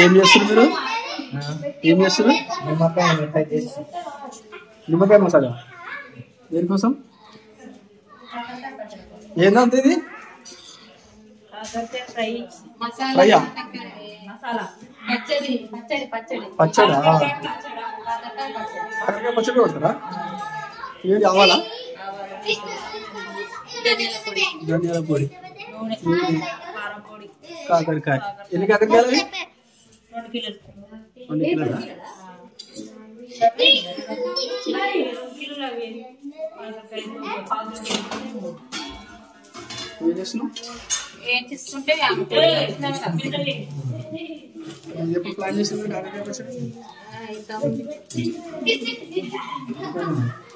ఏం చేస్తున్నారు మీరు? ఏం చేస్తున్నారు? నిమ్మకాయ మిఠాయి చేసి నిమ్మకాయ మసాలా. దేనికోసం? ఏందంత ఇది? ఫ్రైయా? పచ్చడి? పచ్చడి పచ్చడా పచ్చడి పచ్చడి కొడతారా ఏది అవ్వాలా ధనియాల పొడి ధనియాల పొడి నూనె. కారం పొడి కాకరకాయ. ఎన్ని కాకరకాయలు అవి? రెండు కిలోలు. రెండు కిలోలా? కిలోలు అవి. కాకరకాయ పావు కిలో. ఏం చేస్తున్నావు? ఏం చేసుకుంటే ఇది ఎప్పుడు ప్లాన్ చేసింది కాకరకాయ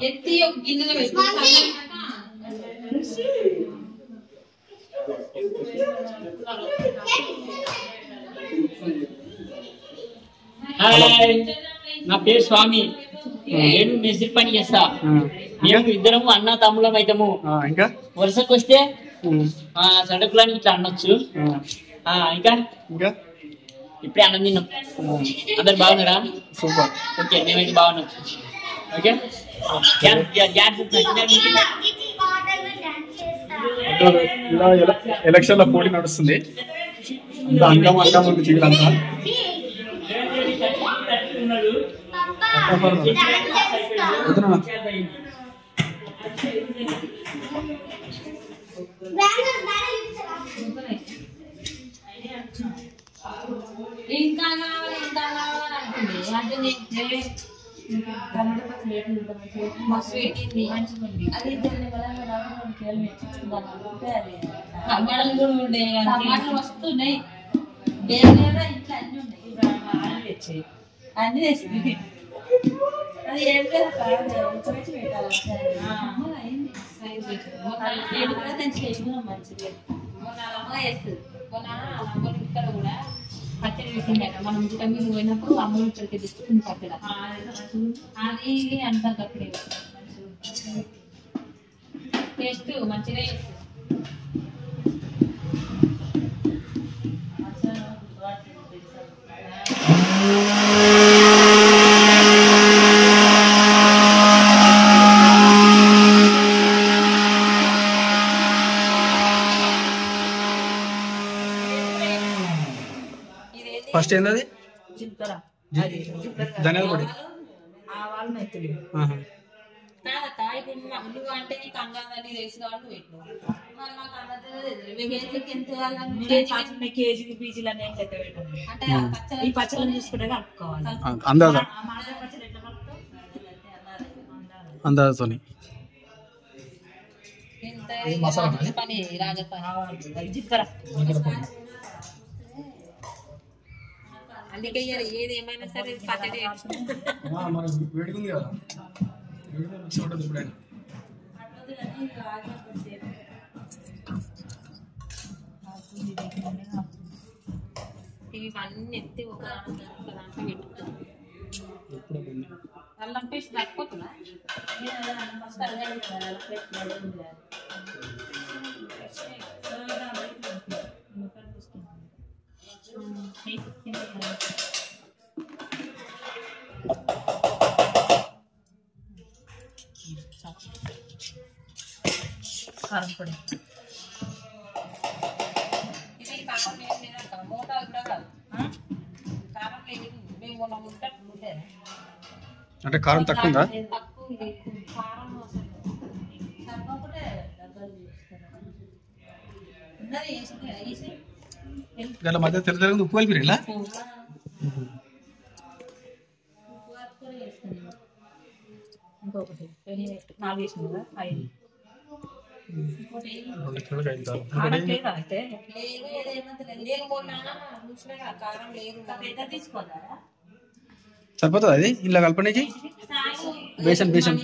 ఎక్కువ ఉండాలి అన్నిటికన్నా చింకర ధనియాలు అయిపోయింది సీసం లేదా సీసం ఇగో పండి ఎత్తి ఒక గిన్నెలో పెట్టు హాయ్ నా పేరు స్వామి. నేను మెసిరి పని చేస్తా మేము ఇద్దరము అన్న తమ్ములం అయితము. ఆ, ఇంకా? వరుసకు వస్తే ఉమ్, ఆ సడకులని ఇట్లా అనొచ్చు. ఆ, ఆ, ఇంకా? ఇంకా? ఇప్పుడే అన్నం తిన్నాం. అందరు బాగున్నారా? సూపర్. ఓకే మేమైతే బాగున్నాం. ఓకే? ఇలా ఎలక్షన్లో పోటీ నడుస్తుంది? అంతా అంగం అంకం ఉంది చీకలంతా ఇంకా కావాలి ఇంకా కావాలి అంటుంది. అంటే నేను అది టమాటాలు కూడా టమాటాలు వస్తున్నాయి దేవుడా ఇంట్లో అన్నీ ఉన్నాయి అన్ని తెచ్చింది అది ఏం లేదు ఉచ్చరించి పెట్టాలి కూడా మొన్న అమ్మ వేస్తుంది మొన్న పచ్చడి మనం ఇంటి పోయినప్పుడు అమ్మ ఇక్కడికి తెచ్చుకుంది పచ్చడి అది అంతా టేస్ట్ మంచిదే చేస్తుంది ఏంది ధనియాల పొడి? ఆవాలు మెత్తులు ఇప్పుడు నువ్వు అంటే నీకు అంగాదని తెలుసు కాబట్టి పెట్టు మరి మాకు అందరికీ తెలియదు. మీ కేజీకి ఎంత కావాలని కేజీకి పీజీలు అన్నీ ఎంత పెట్టండి అంటే పచ్చడి ఈ పచ్చళ్ళని చూసుకుంటే కలుపుకోవాలి. ఆ, అందాజా. ఆ మామిడి పచ్చడి ఎట్లా కలుపుతాం అందాజతోని. ఇంత ఇది మసాలా రాజ పని? రాజ పని. జీలకర్ర అందుకే. ఏది ఏమైనా సరే పచ్చడి మరి వేడికుంది కదా? వేడిగా మిక్సీ ఉంటుంది ఇప్పుడైనా ఇవి అన్ని ఎత్తి ఒక దాంట్లో ఒక దాంట్లో పెట్టుకుంటాం ఇప్పుడే. అల్లం పేస్ట్ కారం పొడి ఇది కారం లేదు లేదంట మోటార్ కూడా కాదు ఆ? కారం లేదు మేము మొన్న ముట్ట ముట్టాను అంటే కారం తక్కువ ఉందా తక్కువ ఇది కారం అసలు సరిపోకుంటే డబ్బాలు చేస్తాను. ఉన్నది వేసుకుంటే వేసి దాంట్లో మధ్య తెల్ల తెల్ల ఉప్పు కలిపి ఇలా? సరిపోతుంది అది? ఇలా కలపనీకి? బేసన్ బేసన్.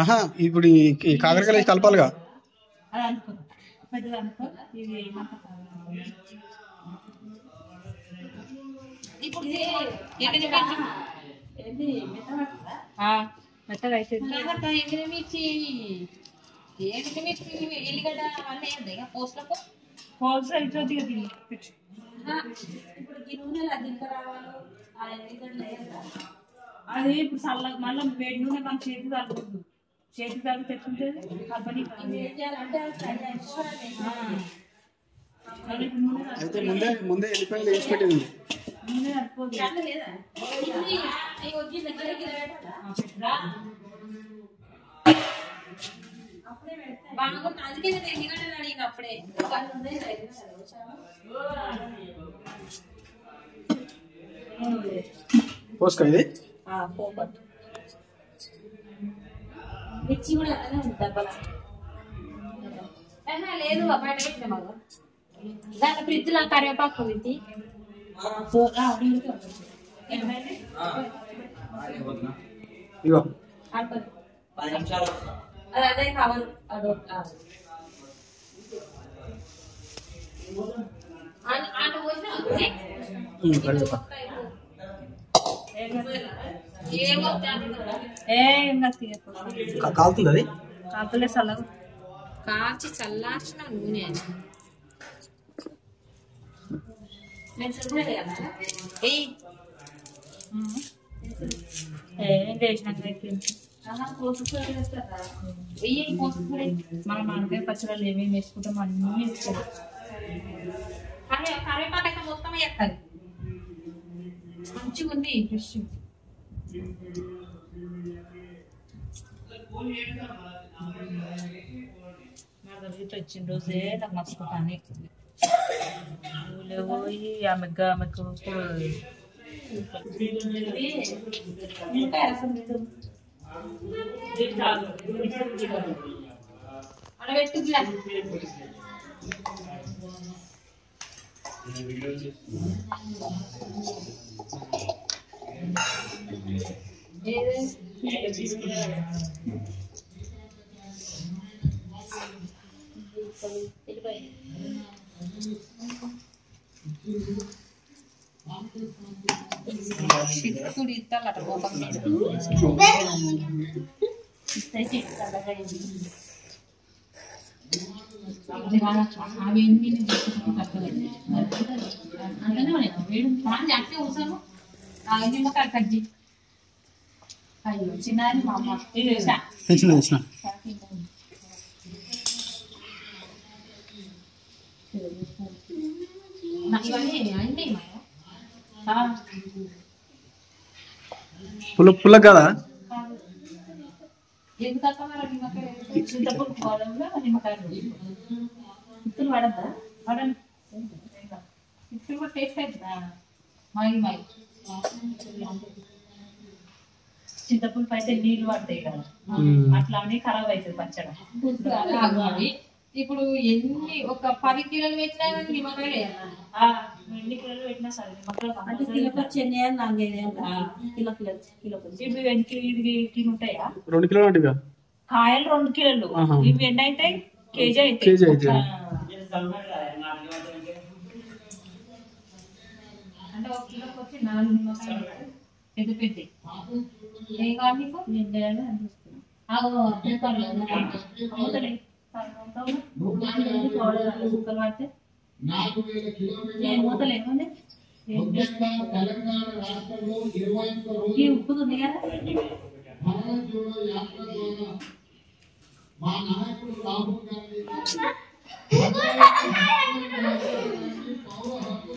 ఆహా ఇప్పుడు కాకరకాయలు వేసి కలపాలిగా. ఇప్పుడు మెత్తగా అయితే ఎల్లిగడ్డ అవన్నీ ఏంది ఇక పోస్టులకు ఇప్పుడు ఈ నూనెలు అది రావాలి ఇప్పుడు చల్ల మళ్ళీ వేడి నూనె మన చేతి తగ్గదు చేతి తగ్గి తెచ్చుంటుంది అయితే ముందే ముందే ఎల్లిపాయలు వేసి పెట్టింది. అందుకే నేను అడిగిన అప్పుడే. పోసుకో ఇది. పోపట్టు మిర్చి కూడా అలానే ఉంది డబ్బల లేదు బయట పెట్టిన మగ దాని ఫ్రిడ్జ్లో కరివేపాకు ఉంది. అది కావాలి పోసిన కరివేపాకు. కాలుతుంది అది కాకులే చల్లగా కాల్చి చల్లార్చిన నూనె మన మామిడికాయ పచ్చళ్ళు ఏమేమి వేసుకుంటాం అన్నీ వేసుకోవాలి కరే కరేపాకు అయితే మొత్తం వేస్తారు. మంచిగా ఉంది. ఫ్రెష్ మా దగ్గరికి వచ్చిన రోజే నాకు మస్తు పని ఊళ్ళో పోయి ఆమెకు ఆమెకు ఇంకా చిక్కుడు ఇస్తాలట కోపం మీద ఇస్తే ఇస్తాలట ఇది. అది కాదక్క, అవి ఎన్ని నేను చేసుకుంటే తప్పలేదు. అంతనే ఉన్నాయి. వేడి ఫ్యాన్ జాస్తి కూర్చోను. నిమ్మకాయ చేయి. అయ్యో చిన్నది మా అమ్మ. తెచ్చిన తెచ్చిన పుల్ల పుల్ల కదా? ఇప్పుడు పడద్దా పడండి ఇప్పుడు టేస్ట్ అవుతుందా మాయి మాయి. చింతపులుపు అయితే నీళ్ళు పడతాయి కదా. అట్లా అని ఖరాబ్ అవుతుంది పచ్చడి. ఇప్పుడు ఎన్ని ఒక పది కిలోలు పెట్టినా ఎన్ని కిలోలు పెట్టినా సరే నిమ్మకాయలు ఉంటాయా? రెండు కిలోలు అంటే. కాయలు రెండు కిలోలు. ఇవి ఎన్ని అవుతాయి? కేజీ అవుతాయి. కేజీ అవుతాయి. ఆ. అంటే ఒక కిలోకి వచ్చి నాలుగు నిమ్మకాయలు పెద్ద పెద్ద ఏం కావాలి నీకు ఏం చేయాలి అనిపిస్తుంది ఆగో, పేపర్లో అవుతుంది కుక్కలు పడితే ఏం మూతలు ఏముంది ఏం ఈ ఉప్పుతుంది కదా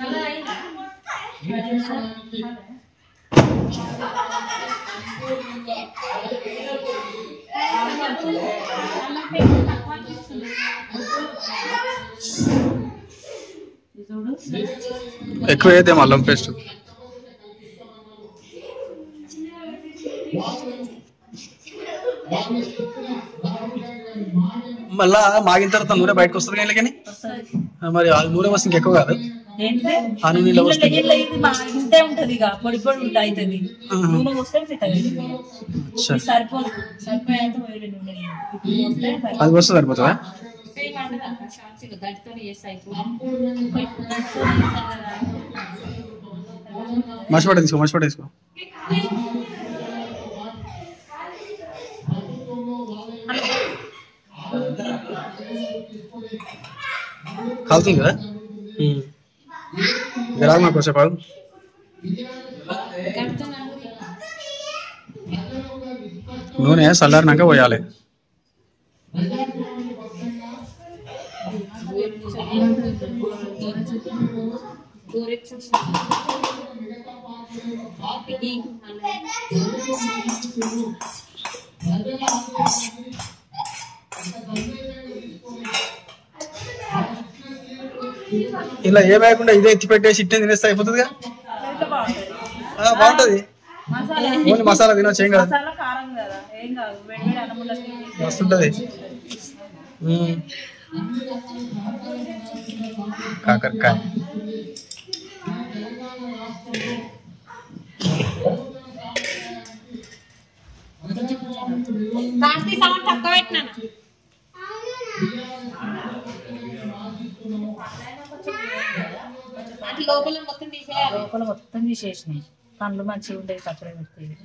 అలా అయిందా? అల్లం పేస్ట్ తక్కువ అనిపిస్తుంది. ఇది చూడు ఎక్కువ అయితే అల్లం పేస్ట్. మళ్ళా మాగిన తర్వాత నూనె బయటకు వస్తుంది కానీ కానీ? మరి ఆ నూనె వస్తుంది ఇంకెక్కువ కాదు. వస్తుంది మా ఇంతే ఉంటది ఇక పొడి పొడి ఉంటా అవుతుంది నూనె సరిపోదు. సరిపోయేంత. అది సరిపోతుందా? మర్చిపడ తీసుకో మర్చిపడ తీసుకో. కాలుతుంది కదా? రాదు మాకు వచ్చే పాదు నూనె చల్లారినాక పోయాలి ఇలా ఏ ఇదే ఎత్తి పెట్టేసి ఇట్టే తినేస్తే అయిపోతుందిగా? బాగుంటది. ఓన్లీ మసాలా తినొచ్చు ఏం కాదు. మసాలా కారం కదా ఏం కాదు వేడి వేడి అన్నములకి మస్తుంటది. కాకరకాయ. కాస్త సౌండ్ తక్కువ పెట్టినాను? లోపల మొత్తం తీసేయాలి. లోపల మొత్తం తీసేసినాయి పండ్లు మంచిగా ఉండేవి సపరేట్ పెడతాయి.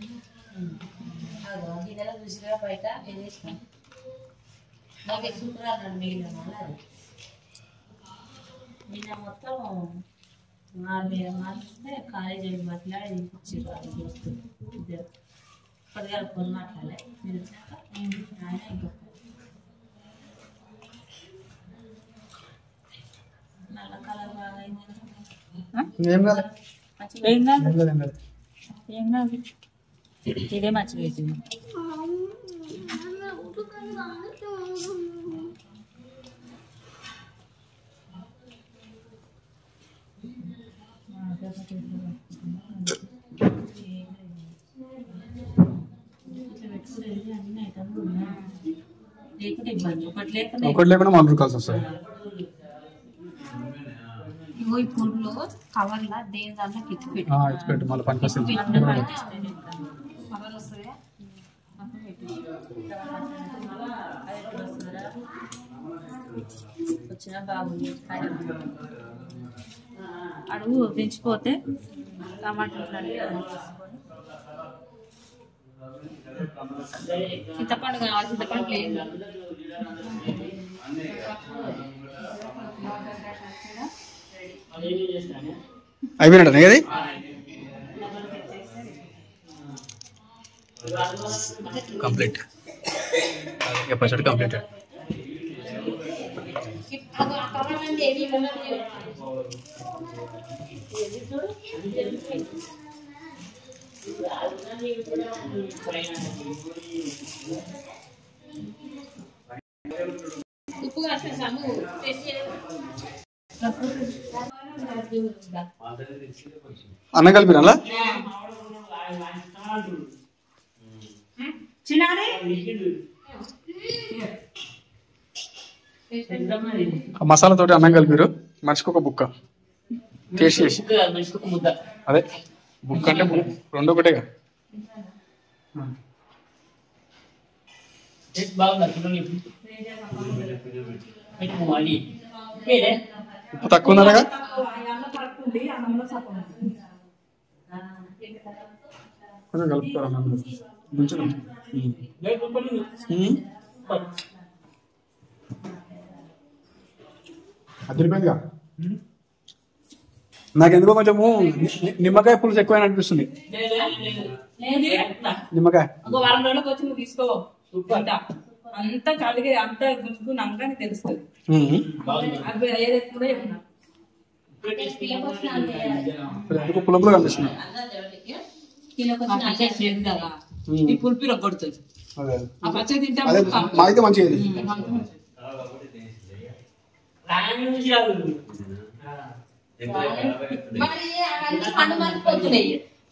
నిన్న మొత్తం నాలుగు వేల మాట్లాడితే కాలేజీ మాట్లాడి తీసుకొచ్చారు వాళ్ళు దోస్తులు. ఇద్దరు. పదివేల ఫోన్ మాట్లాడలే. మీరు వచ్చినాక ఆయన ఇంకొక నల్ల కలర్ బాగా అయింది ఇదే ఒకటి లేకుండా మనం రుకాల్సి వస్తుంది ఇగో ఈ పొడిలో కవర్లా దేని దాంట్లో కిచ్చి పెట్టి. పెట్టు మళ్ళీ పనికి వస్తుంది కవర్ వస్తుందా. వచ్చినా బాగుంది. అడుగు దించిపోతే టమాటాలు చింతపండు కావాలి చింతపండు లేదు అయిపోయినట్టు కదా కంప్లీట్. పచ్చడి కంప్లీట్. ఇప్పుడు ఆ కవర్ అనేది ఏమి అన్నం కలిపినా చిన్నారి? ఆ మసాలా తోటి అన్నం కలిపిరు మనిషికి ఒక బుక్క. టేస్ట్ చేసి. అదే. బుక్ అంటే రెండు ఒకటేగా. టేస్ట్ బాగుంది? ఉప్పు తక్కువ ఉన్నారుగా కొంచెం కొంచెం ఉమ్. అదిరిపోయిందిగా. నాకెందుకో కొంచెము నిమ్మకాయ పులుసు ఎక్కువ అనిపిస్తుంది. నిమ్మకాయ. అంత కలిగి అంతా గుంజుకున్నాక నీకు తెలుస్తుంది. ఉమ్. అది ఏది కూడా చెప్పిన పులుపులో ఆ పచ్చడి తింటే మంచిది మరి పండు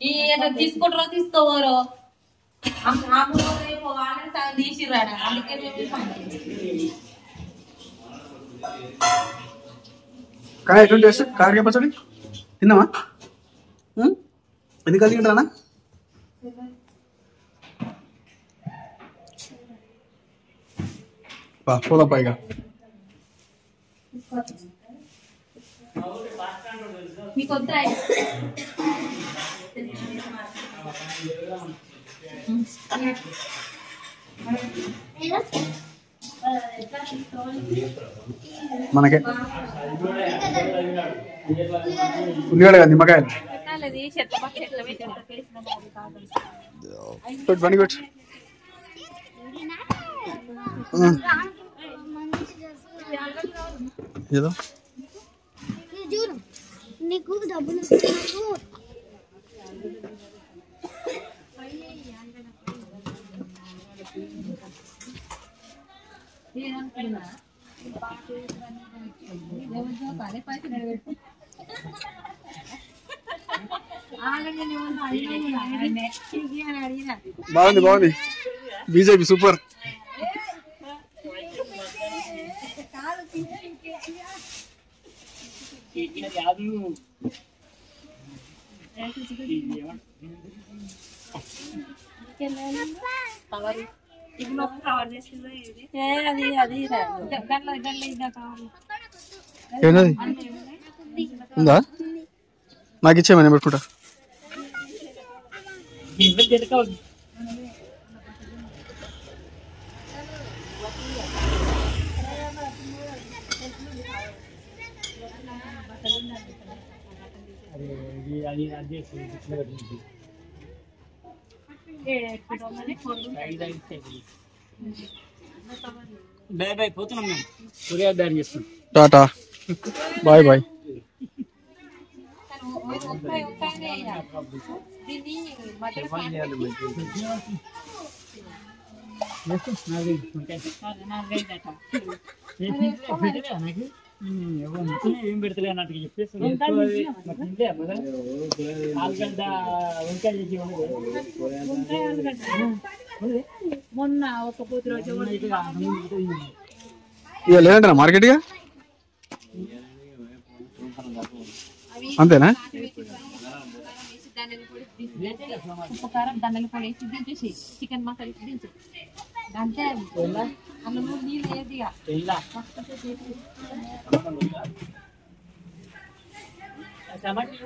ఈ తీసుకోవారో. మాకు రేపు వాళ్ళని సగం తీసిర్రాడ అందుకే మేము పండు. కాయ ఎటువంటి టేస్ట్ కారకాయ పచ్చడి తిన్నావా ఉం? ఎన్ని కలిసి తింటారా బా పోదా పైగా మీకు వద్దా మనకే ఉల్లిగడ్డ కదా నిమ్మకాయలు పెట్టాలి పెట్టు. ఏదో? నీకు డబ్బులు నాకు ఏమనుకున్నా ఏమంటో పదే పైకి నిలబెట్టు ఆగండి ఏమన్నా అడిగినా అడిగినా బాగుంది బాగుంది బీజేపీ సూపర్ ఏ అది అది ఏంటది ఉందా నాకు ఇచ్చేయమని నేను పెట్టుకుంటా మేము సూర్యోదయం చేస్తున్నాం టాటా బాయ్ బాయ్ ఉంటాయి ఉంటాయనే దీన్ని మధ్యలో ఏం పెడతలే అన్నట్టు చెప్పేసి ఆలుగడ్డ వంకాయ చేసి మొన్న ఒక పొద్దు రోజు ఇక లేదంటారా మార్కెట్గా అంతేనా? దండలు దించేసి చికెన్ మసాలా వేసి దించు అంతే అది అందులో నీళ్ళు వేయద్దు ఇక టమాటా